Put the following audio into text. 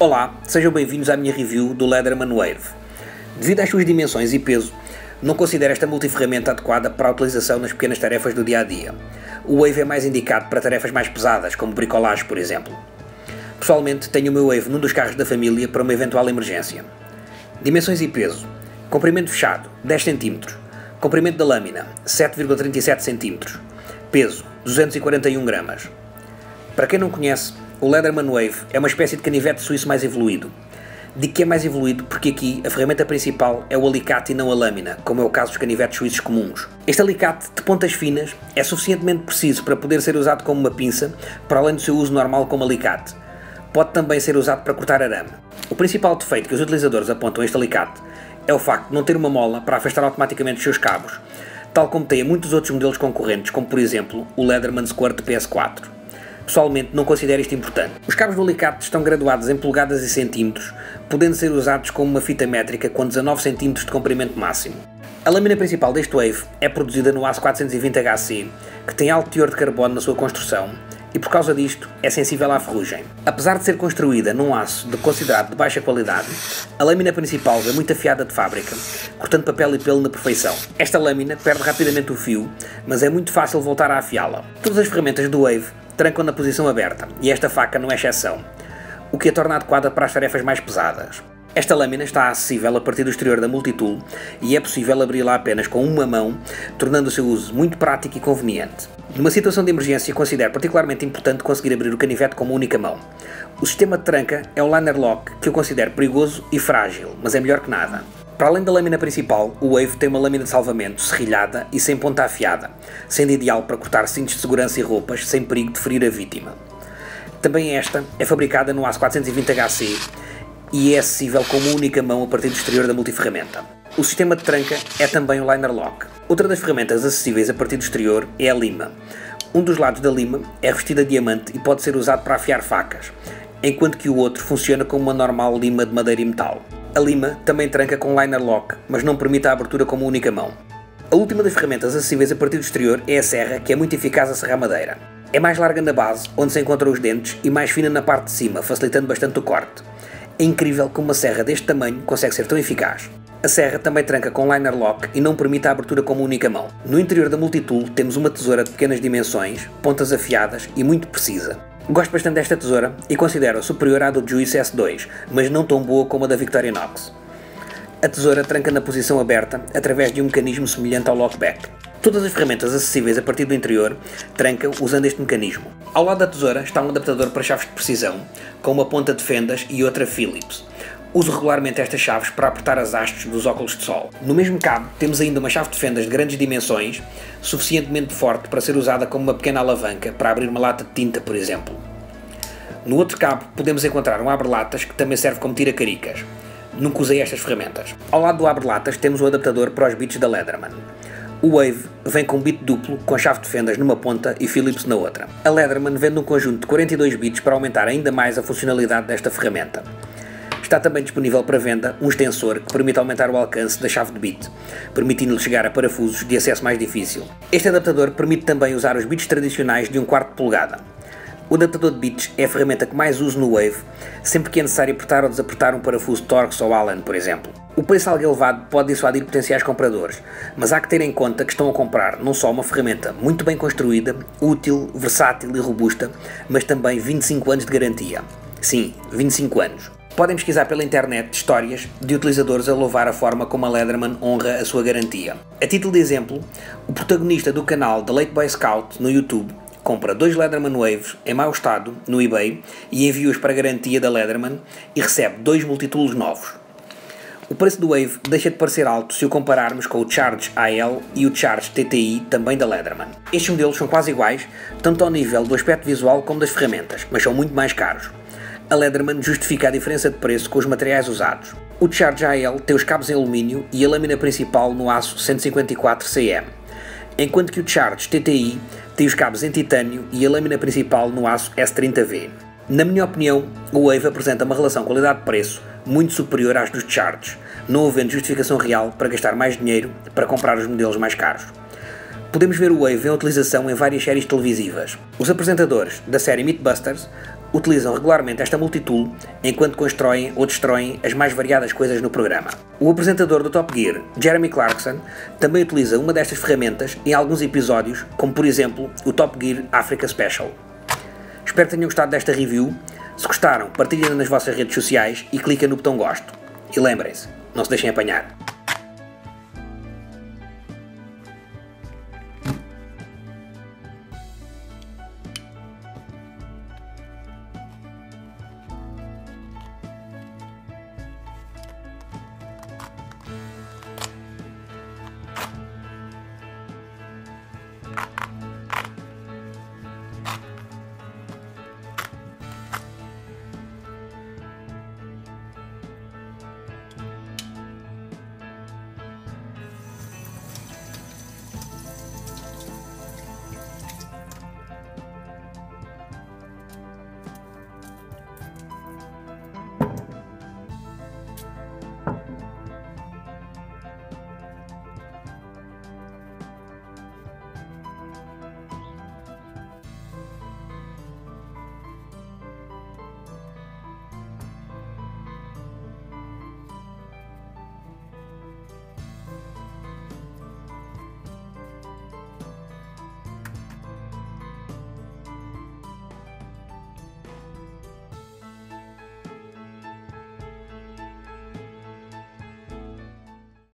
Olá, sejam bem-vindos à minha review do Leatherman Wave. Devido às suas dimensões e peso, não considero esta multiferramenta adequada para a utilização nas pequenas tarefas do dia a dia. O Wave é mais indicado para tarefas mais pesadas, como bricolagem, por exemplo. Pessoalmente, tenho o meu Wave num dos carros da família para uma eventual emergência. Dimensões e peso: comprimento fechado, 10 cm, comprimento da lâmina, 7,37 cm, peso, 241 gramas. Para quem não conhece, o Leatherman Wave é uma espécie de canivete suíço mais evoluído. Digo que é mais evoluído porque aqui a ferramenta principal é o alicate e não a lâmina, como é o caso dos canivetes suíços comuns. Este alicate de pontas finas é suficientemente preciso para poder ser usado como uma pinça, para além do seu uso normal como alicate. Pode também ser usado para cortar arame. O principal defeito que os utilizadores apontam a este alicate é o facto de não ter uma mola para afastar automaticamente os seus cabos, tal como tem a muitos outros modelos concorrentes, como por exemplo o Leatherman Squirt PS4. Pessoalmente, não considero isto importante. Os cabos do alicate estão graduados em polegadas e centímetros, podendo ser usados como uma fita métrica com 19 centímetros de comprimento máximo. A lâmina principal deste Wave é produzida no aço 420HC, que tem alto teor de carbono na sua construção e por causa disto é sensível à ferrugem. Apesar de ser construída num aço de considerado de baixa qualidade, a lâmina principal é muito afiada de fábrica, cortando papel e pelo na perfeição. Esta lâmina perde rapidamente o fio, mas é muito fácil voltar a afiá-la. Todas as ferramentas do Wave trancam na posição aberta, e esta faca não é exceção, o que a torna adequada para as tarefas mais pesadas. Esta lâmina está acessível a partir do exterior da Multitool e é possível abri-la apenas com uma mão, tornando o seu uso muito prático e conveniente. Numa situação de emergência, considero particularmente importante conseguir abrir o canivete com uma única mão. O sistema de tranca é o liner lock, que eu considero perigoso e frágil, mas é melhor que nada. Para além da lâmina principal, o Wave tem uma lâmina de salvamento serrilhada e sem ponta afiada, sendo ideal para cortar cintos de segurança e roupas sem perigo de ferir a vítima. Também esta é fabricada no ACE 420HC e é acessível com uma única mão a partir do exterior da multiferramenta. O sistema de tranca é também o liner lock. Outra das ferramentas acessíveis a partir do exterior é a lima. Um dos lados da lima é revestido a diamante e pode ser usado para afiar facas, enquanto que o outro funciona como uma normal lima de madeira e metal. A lima também tranca com liner lock, mas não permite a abertura com uma única mão. A última das ferramentas acessíveis a partir do exterior é a serra, que é muito eficaz a serrar madeira. É mais larga na base, onde se encontram os dentes, e mais fina na parte de cima, facilitando bastante o corte. É incrível como uma serra deste tamanho consegue ser tão eficaz. A serra também tranca com liner lock e não permite a abertura com uma única mão. No interior da Multitool temos uma tesoura de pequenas dimensões, pontas afiadas e muito precisa. Gosto bastante desta tesoura e considero-a superior à do Juice S2, mas não tão boa como a da Victorinox. A tesoura tranca na posição aberta através de um mecanismo semelhante ao lockback. Todas as ferramentas acessíveis a partir do interior trancam usando este mecanismo. Ao lado da tesoura está um adaptador para chaves de precisão, com uma ponta de fendas e outra Phillips. Uso regularmente estas chaves para apertar as hastes dos óculos de sol. No mesmo cabo temos ainda uma chave de fendas de grandes dimensões, suficientemente forte para ser usada como uma pequena alavanca para abrir uma lata de tinta, por exemplo. No outro cabo podemos encontrar um abre-latas que também serve como tira-caricas. Nunca usei estas ferramentas. Ao lado do abre-latas temos o adaptador para os bits da Leatherman. O Wave vem com bit duplo, com chave de fendas numa ponta e Phillips na outra. A Leatherman vende um conjunto de 42 bits para aumentar ainda mais a funcionalidade desta ferramenta. Está também disponível para venda um extensor que permite aumentar o alcance da chave de bit, permitindo-lhe chegar a parafusos de acesso mais difícil. Este adaptador permite também usar os bits tradicionais de um quarto de polegada. O adaptador de bits é a ferramenta que mais uso no Wave, sempre que é necessário apertar ou desapertar um parafuso Torx ou Allen, por exemplo. O preço algo elevado pode dissuadir potenciais compradores, mas há que ter em conta que estão a comprar não só uma ferramenta muito bem construída, útil, versátil e robusta, mas também 25 anos de garantia. Sim, 25 anos. Podem pesquisar pela internet histórias de utilizadores a louvar a forma como a Leatherman honra a sua garantia. A título de exemplo, o protagonista do canal The Late Boy Scout no YouTube compra dois Leatherman Waves em mau estado no eBay e envia-os para garantia da Leatherman e recebe dois multitools novos. O preço do Wave deixa de parecer alto se o compararmos com o Charge AL e o Charge TTI também da Leatherman. Estes modelos são quase iguais, tanto ao nível do aspecto visual como das ferramentas, mas são muito mais caros a Leatherman justifica a diferença de preço com os materiais usados. O Charge AL tem os cabos em alumínio e a lâmina principal no aço 154 cm, enquanto que o Charge TTI tem os cabos em titânio e a lâmina principal no aço S30V. Na minha opinião, o Wave apresenta uma relação qualidade-preço muito superior às dos Charge, não havendo justificação real para gastar mais dinheiro para comprar os modelos mais caros. Podemos ver o Wave em utilização em várias séries televisivas. Os apresentadores da série Mythbusters utilizam regularmente esta multitool enquanto constroem ou destroem as mais variadas coisas no programa. O apresentador do Top Gear, Jeremy Clarkson, também utiliza uma destas ferramentas em alguns episódios, como por exemplo o Top Gear Africa Special. Espero que tenham gostado desta review. Se gostaram, partilhem nas vossas redes sociais e cliquem no botão gosto. E lembrem-se, não se deixem apanhar.